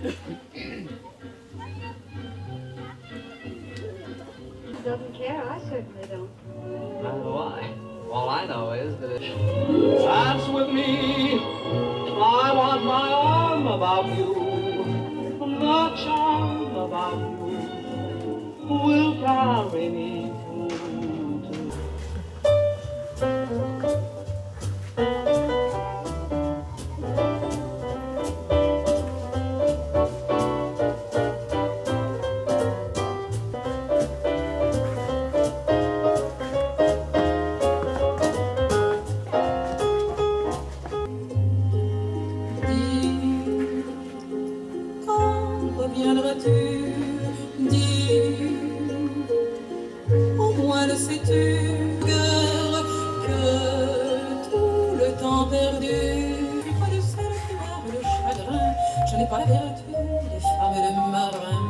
He Doesn't care, I certainly don't. Neither do I. All I know is that it's dance with me. I want my arm about you, the charm about you will carry me. les femmes de marin.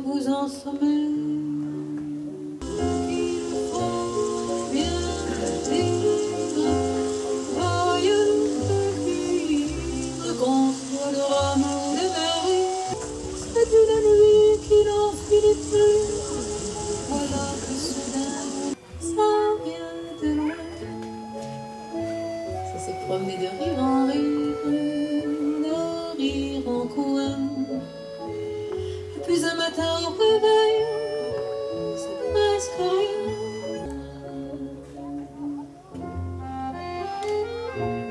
vous en sommeille. Le joie